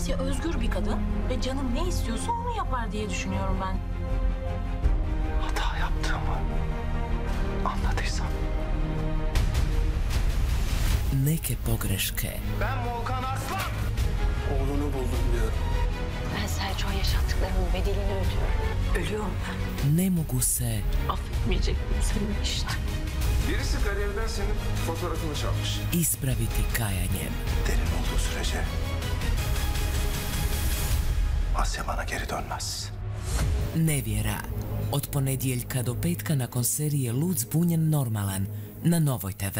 Asya özgür bir kadın ve canım ne istiyorsa onu yapar diye düşünüyorum ben. Hata yaptığımı anladıysam. Neke pogreške Ben Volkan Arslan. Oğlunu buldum diyor. Ben Selçuk'a yaşattıklarımın bedelini ödüyorum. Ölüyorum ne mogu se Affetmeyecek seni işte. Birisi galeriden senin fotoğrafını çalmış. ispraviti kajanjem. Derin olduğu sürece Asya bana geri dönmez. Nevjera. Od ponedjeljka do petka nakon serije Lud zbunjen normalan na Novoj TV.